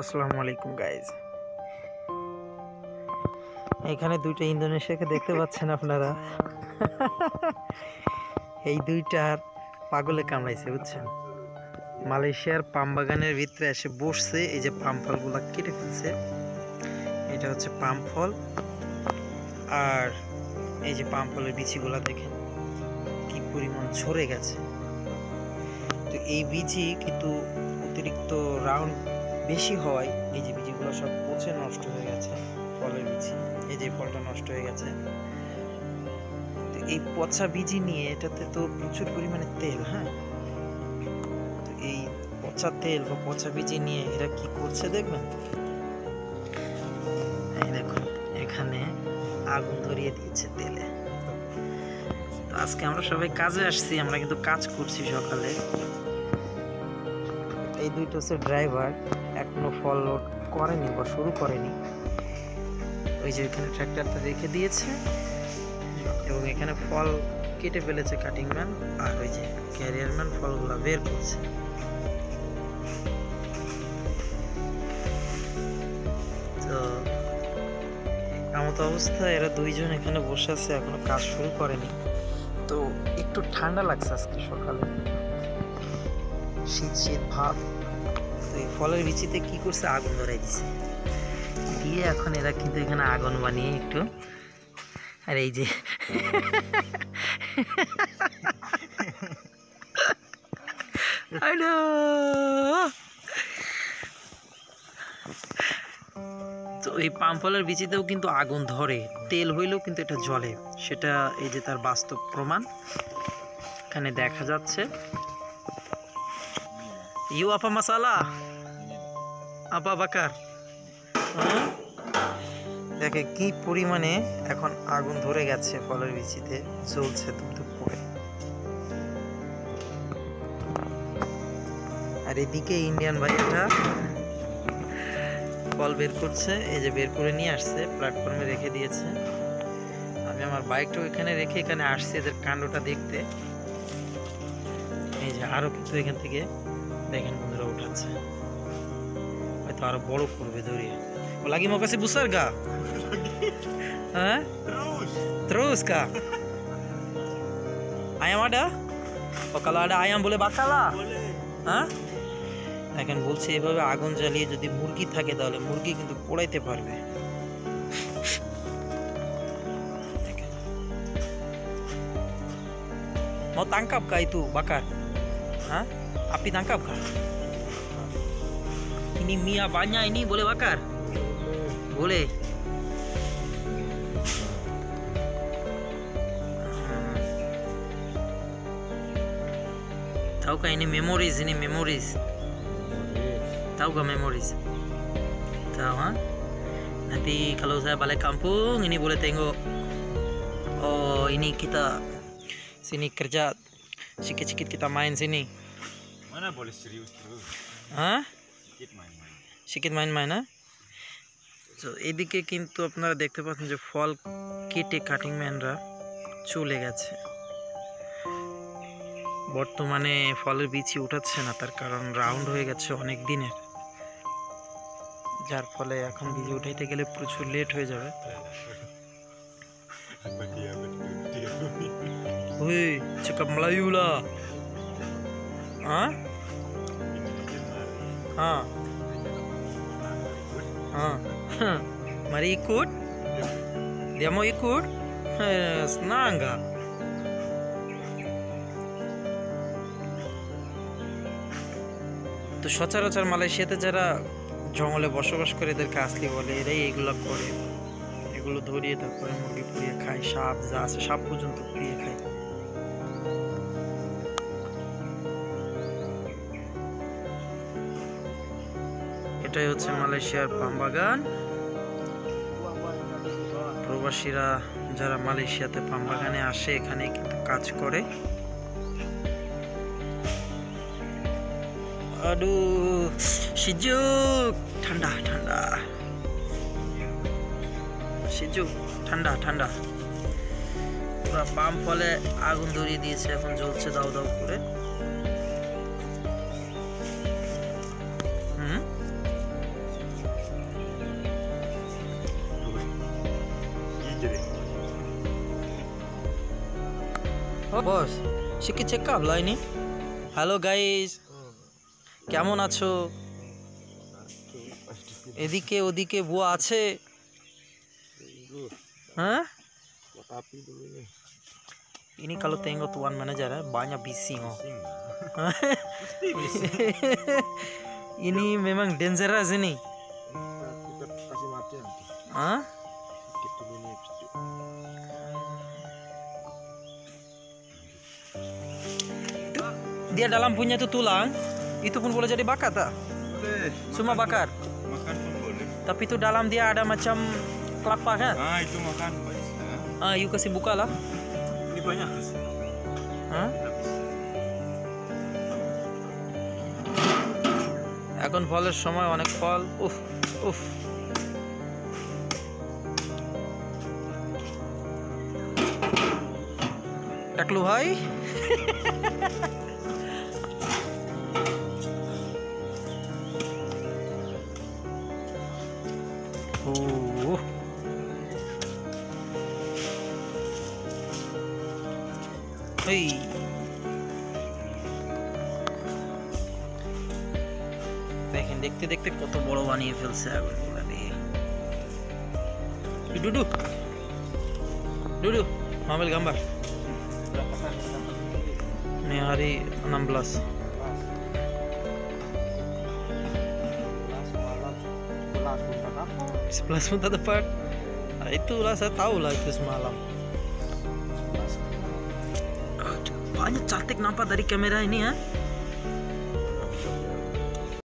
আসসালামু আলাইকুম গাইজ এখানে দুইটা ইন্দোনেশিয়াকে দেখতে পাচ্ছেন আপনারা। এই দুইটার পাগলে কামড়াইছে, বুঝছেন? মালয়েশিয়ার পাম বাগানের ভিতরে এসে বসছে, এই যে পাম ফলগুলো কেটে ফেলছে। এটা হচ্ছে পাম ফল। আর এই যে পাম ফলের বিচিগুলা দেখেন, কি পরিমাণ ঝরে গেছে। তো এই বিচি কিন্তু অতিরিক্ত রাউন্ড বেশি হওয়ায় এই যে বীজগুলো সব পচে নষ্ট হয়ে গেছে, ফলের বীজ, এই যে ফলটা নষ্ট হয়ে গেছে। তো এই পচা বীজি নিয়ে এটাতে তো প্রচুর পরিমাণে তেল হ্যাঁ? তো এই পচা তেল বা পচা বীজি নিয়ে এরা কি করছে দেখবেন? এই দেখো এখানে আগুন ধরিয়ে দিয়েছে তেলে। তো আজকে আমরা সবাই কাজে আসছি, আমরা কিন্তু কাজ করছি সকালে। দুইটা হচ্ছে ড্রাইভার এখনও ফল লোড করেনি বা শুরু করেনি। ওই যে এখানে ট্র্যাক্টরটা রেখে দিয়েছে এবং এখানে ফল কেটে ফেলেছে কাটিং ম্যান আর ওই যে ক্যারিয়ার ম্যান ফলগুলো বের করছে। তো এমত অবস্থা, এরা দুইজন এখানে বসে আছে, এখনও কাজ শুরু করেনি। তো একটু ঠান্ডা লাগছে আজকে সকালে। শীত শীত, ভাব। ফলের বিচিতে কি করছে? আগুন ধরাই দিছে। দিয়ে এখন এরা কিন্তু এখানে আগুন বানিয়ে একটু, আর এই যে তো এই পাম ফলের বিচিতেও কিন্তু আগুন ধরে। তেল হইলেও কিন্তু এটা জলে সেটা এই যে তার বাস্তব প্রমাণ। এখানে দেখা যাচ্ছে। ইউ আপা মশালা আপা বাকার। হুম? দেখে কি পরিমাণে এখন আগুন ধরে গেছে ফলের বিচিতে জ্বলছে ধুপধুপ করে। আর এদিকে ইন্ডিয়ান ভাইয়াটা ফল বের করছে এই যে বের করে নিয়ে আসছে প্ল্যাটফর্মে রেখে দিয়েছে। আমি আমার বাইকটাও এখানে রেখে এখানে আসছি এদের কাণ্ডটা দেখতে। এই যে আরও কিন্তু এখান থেকে দেখেন বন্ধুরা উঠাচ্ছে। তো আরও বড় করবে ধরে ও লাগি মো কাছে বুসার গা? হ্যাঁ? ত্রুস কা? আয়াম আডা? ও কালা আডা আয়াম বলে বাকালা? হ্যাঁ? এখন বলছে এভাবে আগুন জ্বালিয়ে যদি মুরগি থাকে তাহলে মুরগি কিন্তু পোড়াইতে পারবে। মো তাঙ্কাপ কাই তু বাকার। হ্যাঁ? আপি তাঙ্কাপ খা। Ini Mia banyak ini boleh bakar? Boleh. Tahu kah ini memories ini memories? Tahu gak memories? Tahu ha? Nanti kalau saya balik kampung ini boleh tengok. Oh ini kita sini kerja sikit-sikit kita main sini. Mana boleh serius terus. Hah? Sedikit main-main. শিখিত মাইন মাইন তো এদিকে কিন্তু আপনারা দেখতে পাচ্ছেন যে ফল কেটে কাটিং ম্যানরা চলে গেছে বর্তমানে ফলের বিচি উঠাচ্ছে না, তার কারণ রাউন্ড হয়ে গেছে অনেক দিনের যার ফলে এখন বিচি উঠাইতে গেলে প্রচুর লেট হয়ে যাবে. ওই Melayu lah Hah? Mari ikut Dia mau ikut? Senang nggak? তো সচরাচর মালয়েশিয়াতে যারা জঙ্গলে বসবাস করে, এদেরকে আসলি বলে, এরাই এগুলো করে এগুলো ধরিয়ে তারপরে মুরগি পুড়িয়ে খায়, সাপ যা আছে, সাপ পর্যন্ত পুড়িয়ে খায় এটাই হচ্ছে মালয়েশিয়ার পাম বাগান প্রবাসীরা যারা মালয়েশিয়াতে পাম বাগানে আসে, এখানে কিন্তু কাজ করে। aduh sejuk ঠান্ডা ঠান্ডা। sejuk ঠান্ডা ঠান্ডা। পাম ফলে আগুন ধরিয়ে দিয়েছে, এখন জ্বলছে দাও দাও করে। bos sedikit cekap lah ini halo guys কেমন আছো এদিকে ওদিকে বুয়া আছে হ্যাঁ Tapi dulu ini. ini kalau tengok tuan manajer ya, banyak bising oh Sing. ini memang dangerous ini Kita kasih mati nanti. Hah? dia dalam punya tuh tulang itu pun boleh jadi bakar tak Boleh. semua bakar Makan pun boleh. tapi itu dalam dia ada macam kelapa kan Ah itu makan guys. ah you kasih buka lah Ini banyak. হ্যাঁ এখন ফলের সময় অনেক ফল উফ উফ টাকলু ভাই এই দেখেন দেখতে দেখতে কত বড় বানিয়ে ফেলছে আগুনগুলা দিয়ে এই ডুডু ডুডু মামেল gambar ini hari 16 11 pun tak tepat Nah, itulah saya tahu lah itu semalam भाई ये चालते नापादारी कॅमेरा आहे